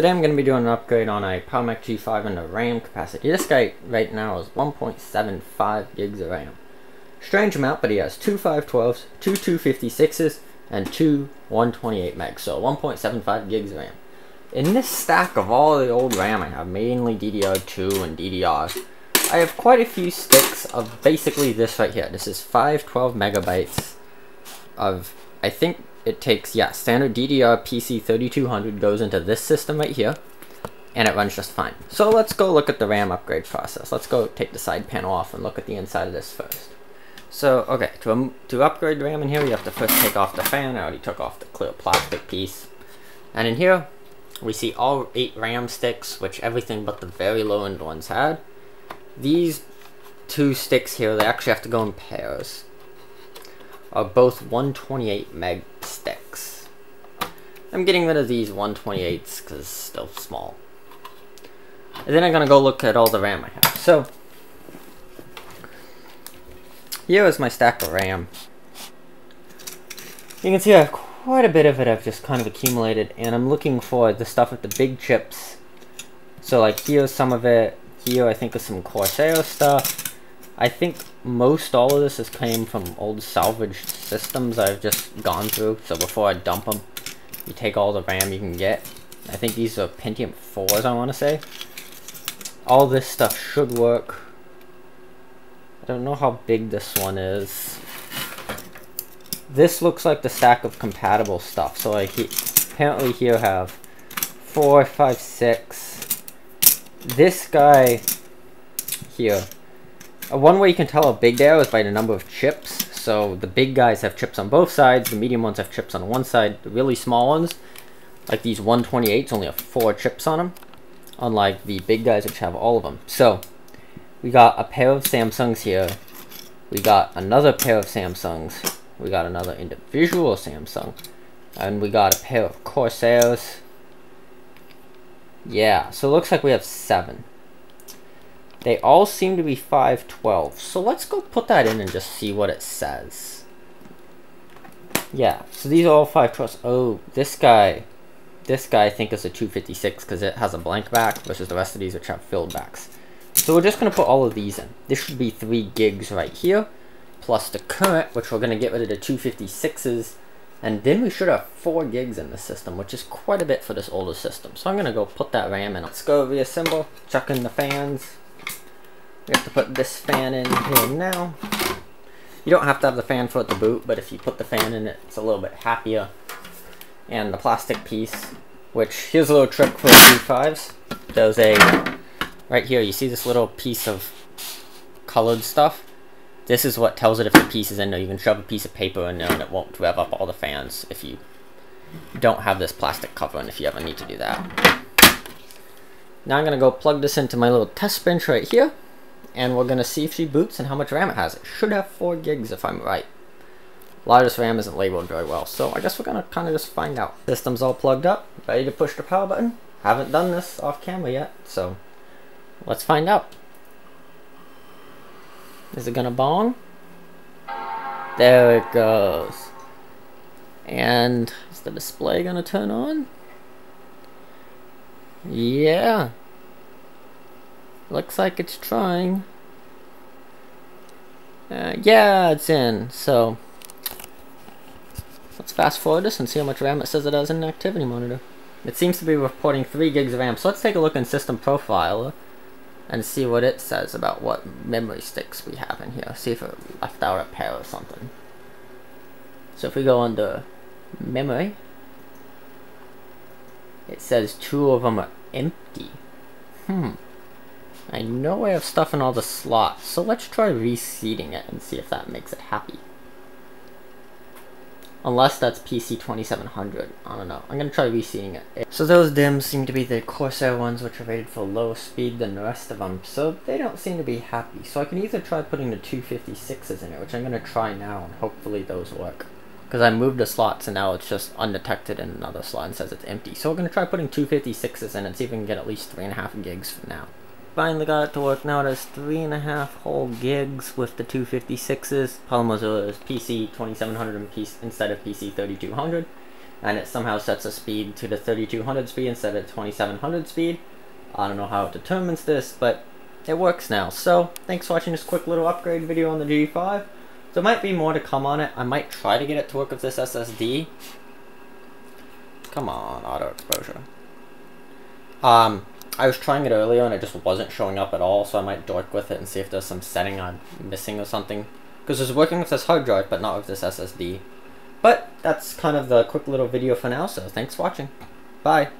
today I'm going to be doing an upgrade on a PowerMac G5 and the RAM capacity. This guy right now is 1.75 gigs of RAM. Strange amount, but he has two 512s, two 256s, and two 128 megs, so 1.75 gigs of RAM. In this stack of all the old RAM I have, mainly DDR2 and DDR, I have quite a few sticks of basically this right here. This is 512 megabytes of, I think it takes, yeah, standard DDR PC 3200 goes into this system right here, and it runs just fine. So let's go look at the RAM upgrade process. Let's go take the side panel off and look at the inside of this first. So, okay, to, um, to upgrade RAM in here, you have to first take off the fan. I already took off the clear plastic piece. And in here, we see all 8 RAM sticks, which everything but the very low-end ones had. These two sticks here, they actually have to go in pairs are both 128 meg. I'm getting rid of these 128s because still small. And then I'm going to go look at all the RAM I have. So, here is my stack of RAM. You can see I have quite a bit of it I've just kind of accumulated, and I'm looking for the stuff with the big chips. So like here's some of it, here I think is some Corsair stuff, I think most all of this has came from old salvaged systems I've just gone through. So before I dump them, you take all the RAM you can get. I think these are Pentium 4s, I want to say. All this stuff should work. I don't know how big this one is. This looks like the stack of compatible stuff. So I he apparently here have four, five, six. This guy here one way you can tell how big they are is by the number of chips. So the big guys have chips on both sides, the medium ones have chips on one side, the really small ones, like these 128s, only have four chips on them, unlike the big guys which have all of them. So we got a pair of Samsungs here, we got another pair of Samsungs, we got another individual Samsung, and we got a pair of Corsairs. Yeah, so it looks like we have seven. They all seem to be 512. So let's go put that in and just see what it says. Yeah, so these are all 512. Oh, this guy, this guy I think is a 256 because it has a blank back versus the rest of these which have filled backs. So we're just going to put all of these in. This should be 3 gigs right here, plus the current, which we're going to get rid of the 256s, and then we should have 4 gigs in the system, which is quite a bit for this older system. So I'm going to go put that RAM in. Let's go reassemble, chuck in the fans, we have to put this fan in here now. You don't have to have the fan for it to boot, but if you put the fan in it, it's a little bit happier. And the plastic piece, which here's a little trick for G5s. There's a, right here, you see this little piece of colored stuff? This is what tells it if the piece is in there. You can shove a piece of paper in there and it won't rev up all the fans if you don't have this plastic cover and if you ever need to do that. Now I'm going to go plug this into my little test bench right here and we're going to see if she boots and how much RAM it has. It should have 4 gigs if I'm right. A lot of this RAM isn't labeled very well, so I guess we're going to kind of just find out. System's all plugged up, ready to push the power button. Haven't done this off camera yet, so let's find out. Is it going to bong? There it goes. And is the display going to turn on? Yeah, Looks like it's trying. Uh, yeah, it's in. So let's fast forward this and see how much RAM it says it has in activity monitor. It seems to be reporting 3 gigs of RAM. So let's take a look in System Profiler and see what it says about what memory sticks we have in here. See if it left out a pair or something. So if we go under Memory, it says two of them are empty. Hmm. I know I have stuff in all the slots, so let's try reseating it and see if that makes it happy. Unless that's PC 2700. I don't know. I'm to try reseating it. So those DIMMs seem to be the Corsair ones which are rated for lower speed than the rest of them. So they don't seem to be happy. So I can either try putting the 256s in it, which I'm to try now, and hopefully those work. Because I moved the slots and now it's just undetected in another slot and says it's empty. So we're to try putting 256s in and see if we can get at least 3.5 gigs for now finally got it to work now. It has three and a half whole gigs with the 256s. Problem was it was PC 2700 PC, instead of PC 3200. and it somehow sets a speed to the 3200 speed instead of 2700 speed. I don't know how it determines this, but it works now. So, thanks for watching this quick little upgrade video on the G5. There might be more to come on it. I might try to get it to work with this SSD. Come on, auto exposure. Um, I was trying it earlier and it just wasn't showing up at all, so I might dork with it and see if there's some setting I'm missing or something. Because it's working with this hard drive, but not with this SSD. But that's kind of the quick little video for now, so thanks for watching. Bye.